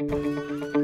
Música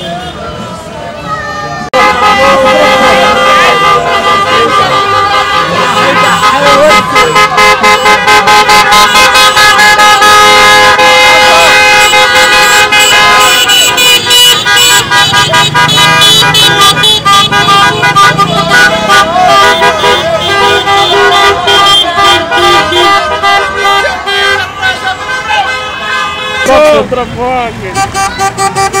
Outra foca!